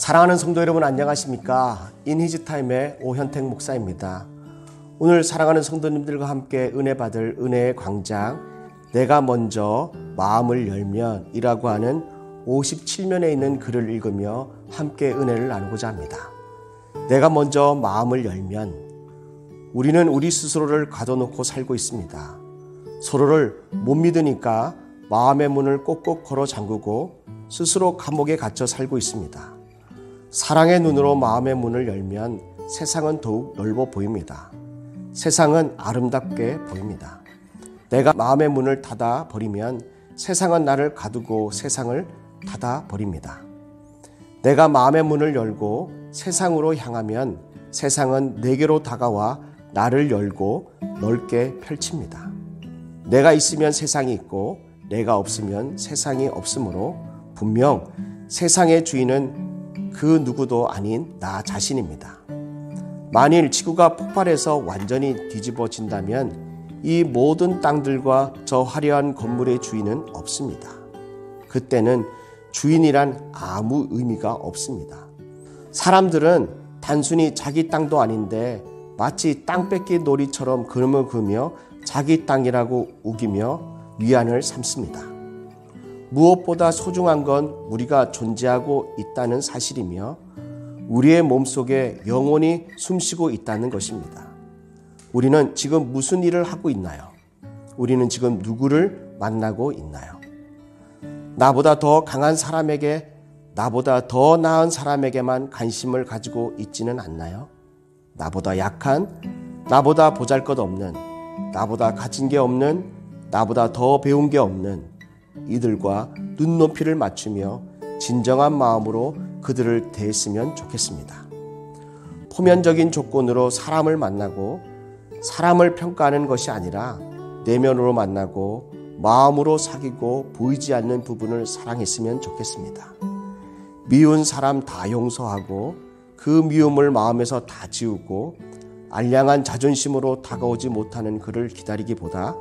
사랑하는 성도 여러분 안녕하십니까? 인히즈타임의 오현택 목사입니다. 오늘 사랑하는 성도님들과 함께 은혜 받을 은혜의 광장 내가 먼저 마음을 열면 이라고 하는 57면에 있는 글을 읽으며 함께 은혜를 나누고자 합니다. 내가 먼저 마음을 열면 우리는 우리 스스로를 가둬놓고 살고 있습니다. 서로를 못 믿으니까 마음의 문을 꼭꼭 걸어 잠그고 스스로 감옥에 갇혀 살고 있습니다. 사랑의 눈으로 마음의 문을 열면 세상은 더욱 넓어 보입니다. 세상은 아름답게 보입니다. 내가 마음의 문을 닫아 버리면 세상은 나를 가두고 세상을 닫아 버립니다. 내가 마음의 문을 열고 세상으로 향하면 세상은 내게로 다가와 나를 열고 넓게 펼칩니다. 내가 있으면 세상이 있고 내가 없으면 세상이 없으므로 분명 세상의 주인은 그 누구도 아닌 나 자신입니다. 만일 지구가 폭발해서 완전히 뒤집어진다면 이 모든 땅들과 저 화려한 건물의 주인은 없습니다. 그때는 주인이란 아무 의미가 없습니다. 사람들은 단순히 자기 땅도 아닌데 마치 땅 뺏기 놀이처럼 그름을 그며 자기 땅이라고 우기며 위안을 삼습니다. 무엇보다 소중한 건 우리가 존재하고 있다는 사실이며 우리의 몸속에 영혼이 숨쉬고 있다는 것입니다. 우리는 지금 무슨 일을 하고 있나요? 우리는 지금 누구를 만나고 있나요? 나보다 더 강한 사람에게, 나보다 더 나은 사람에게만 관심을 가지고 있지는 않나요? 나보다 약한, 나보다 보잘 것 없는, 나보다 가진 게 없는, 나보다 더 배운 게 없는, 이들과 눈높이를 맞추며 진정한 마음으로 그들을 대했으면 좋겠습니다. 포면적인 조건으로 사람을 만나고 사람을 평가하는 것이 아니라 내면으로 만나고 마음으로 사귀고 보이지 않는 부분을 사랑했으면 좋겠습니다. 미운 사람 다 용서하고 그 미움을 마음에서 다 지우고 알량한 자존심으로 다가오지 못하는 그를 기다리기보다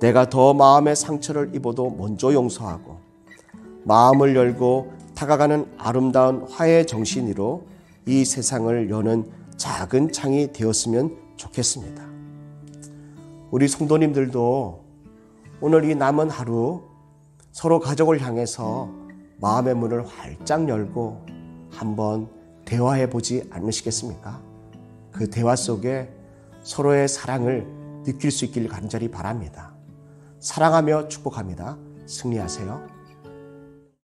내가 더 마음의 상처를 입어도 먼저 용서하고 마음을 열고 다가가는 아름다운 화해 정신으로 이 세상을 여는 작은 창이 되었으면 좋겠습니다. 우리 성도님들도 오늘 이 남은 하루 서로 가족을 향해서 마음의 문을 활짝 열고 한번 대화해 보지 않으시겠습니까? 그 대화 속에 서로의 사랑을 느낄 수 있길 간절히 바랍니다. 사랑하며 축복합니다. 승리하세요.